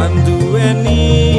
අඳුවැනී.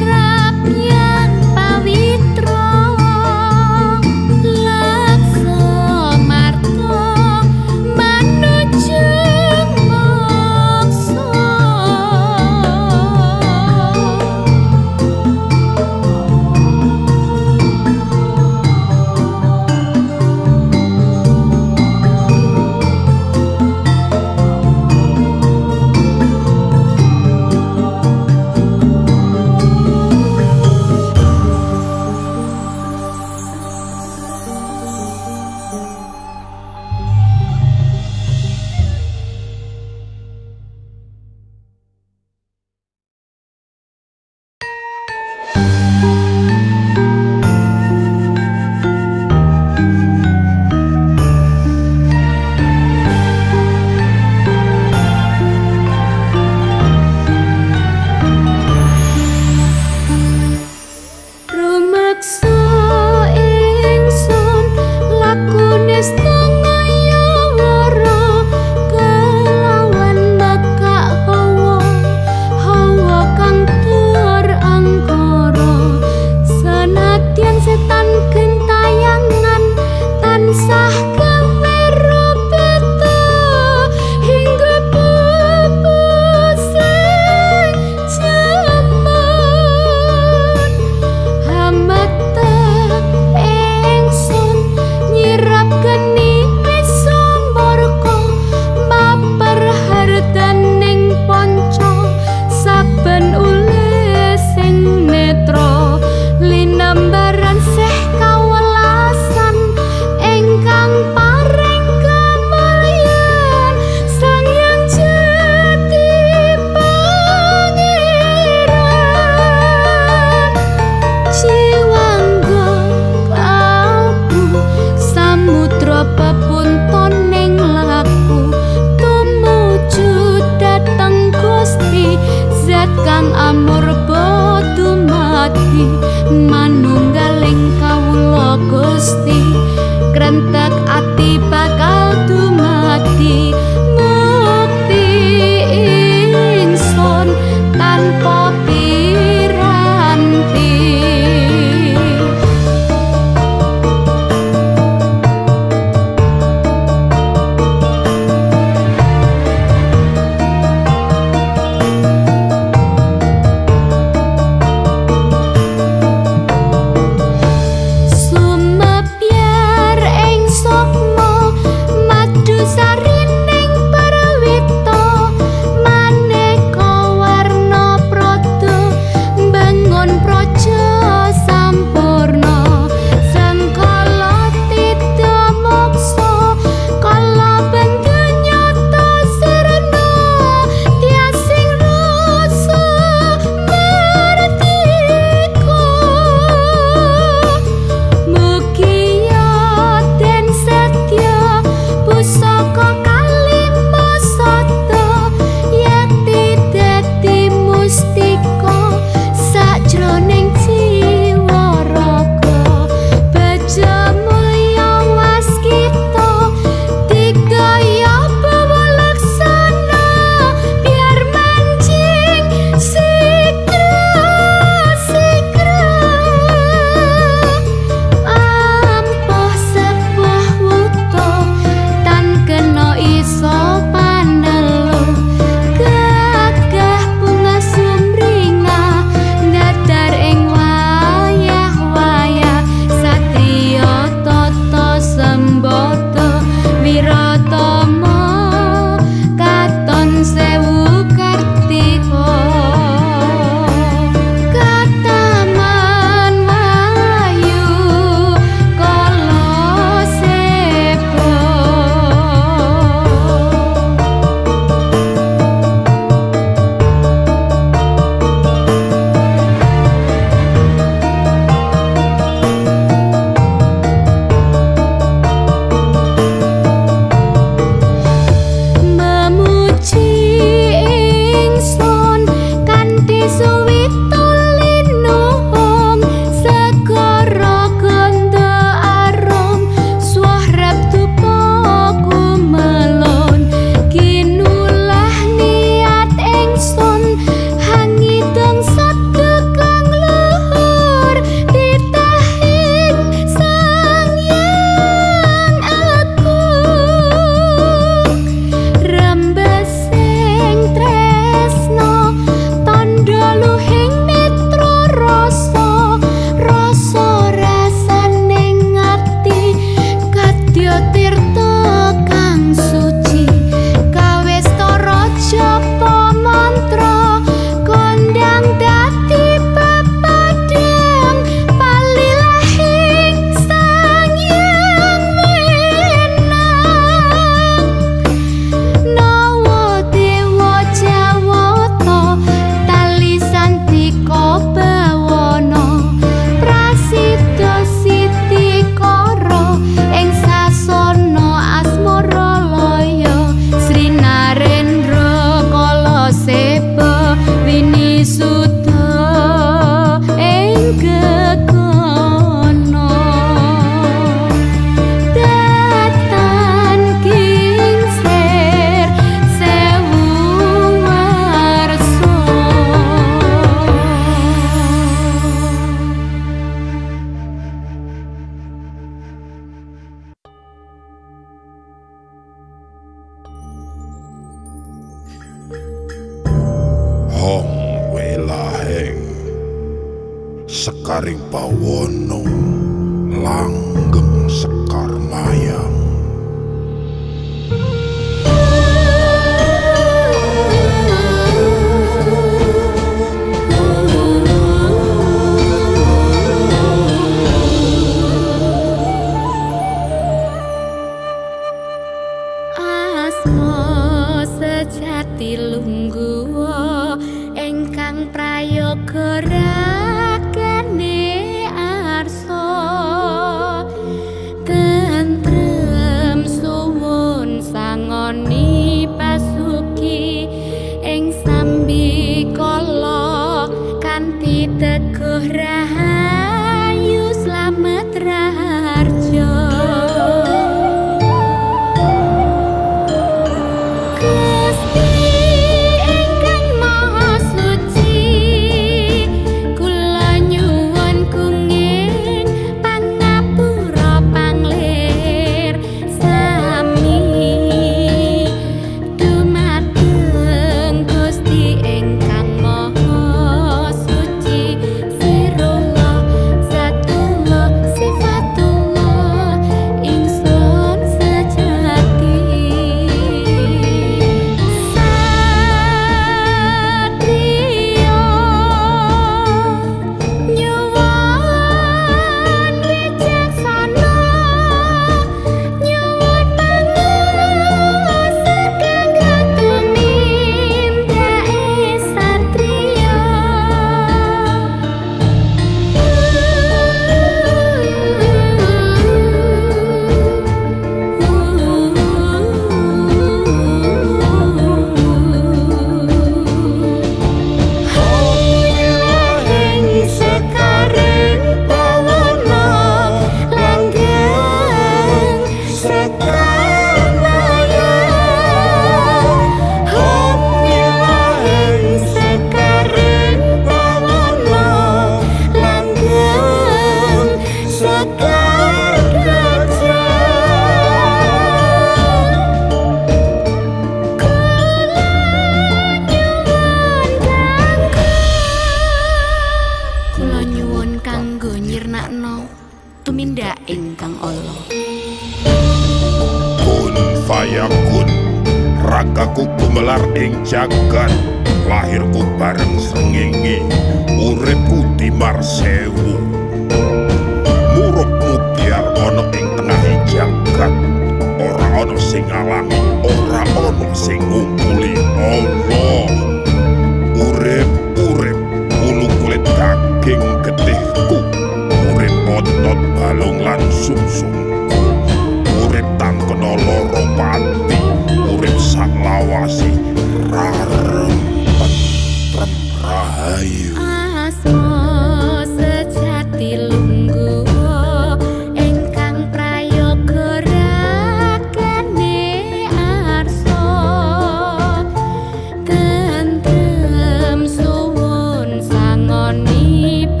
deep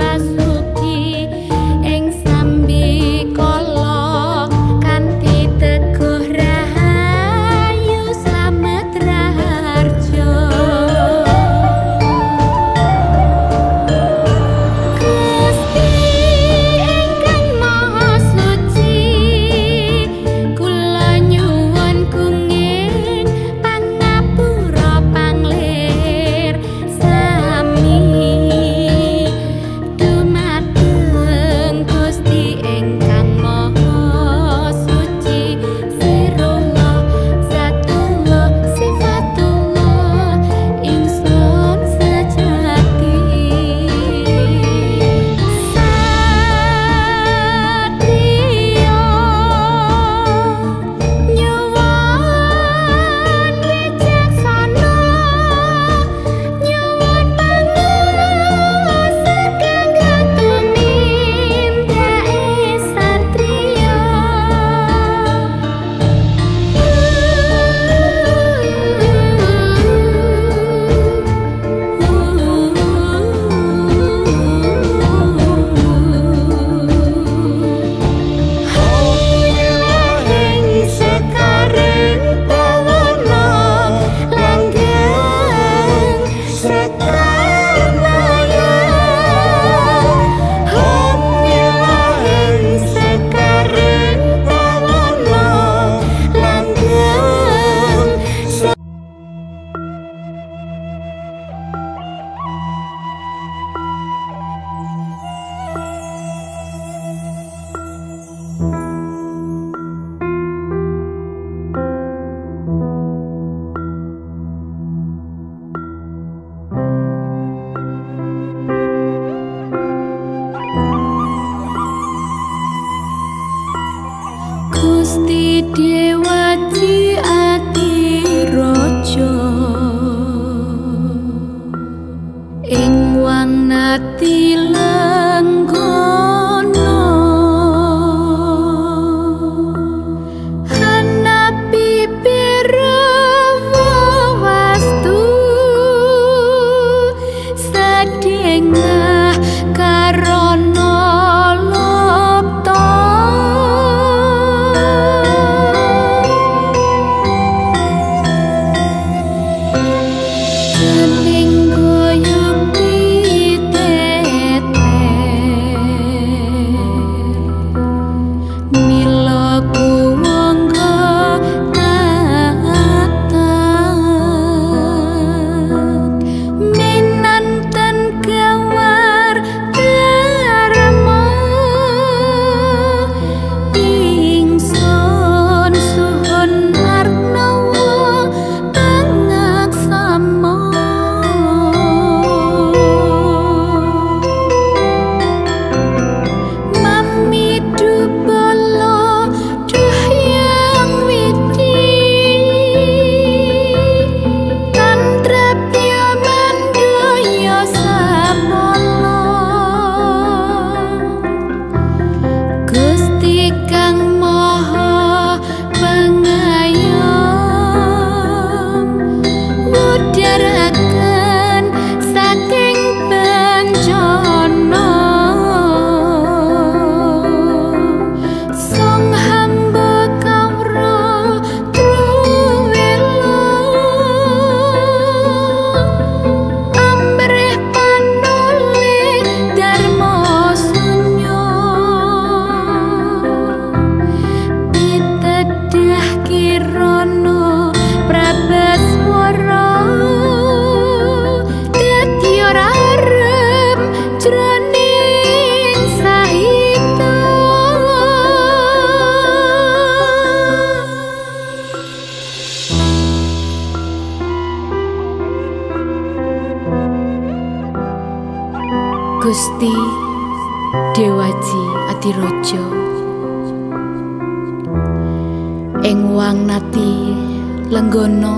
lenggono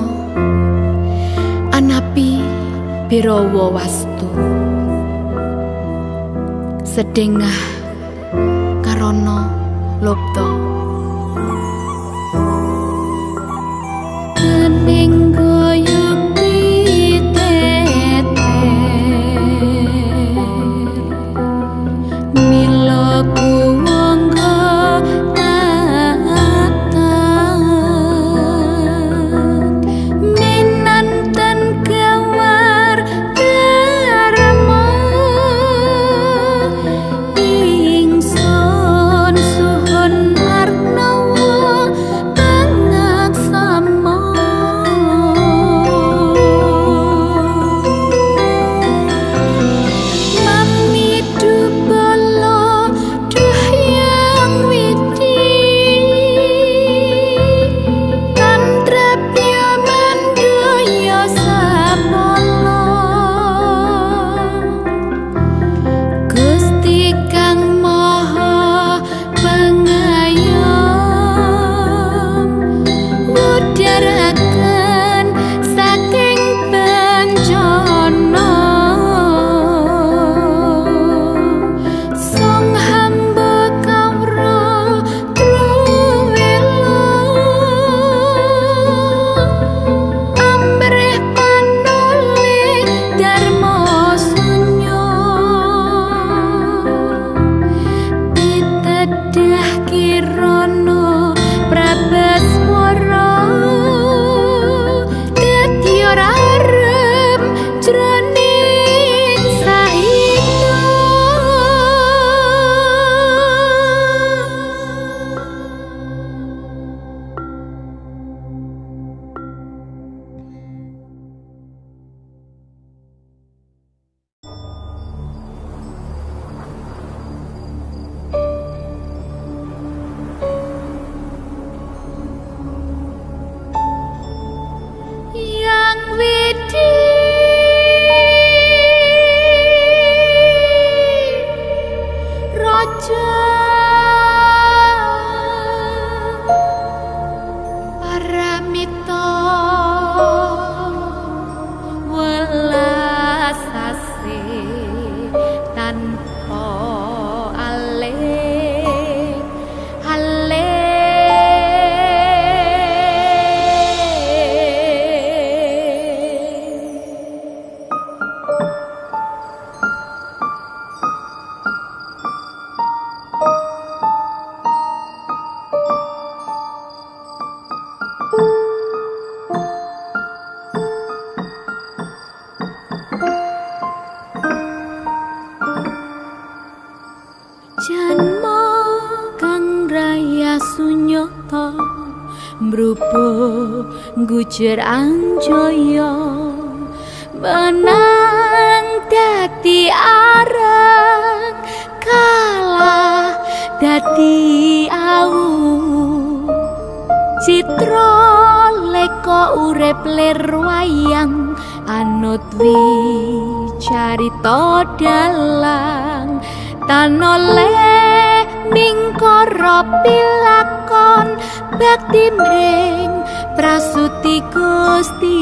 Anapi Birawa Wastu. Sedengah Karono Lopto Jer joyo menang dadi arang kalah dadi au citra leko urip lir wayang anut wi carita dalang tanole ningkara pilakon bakti mring prasuti gusti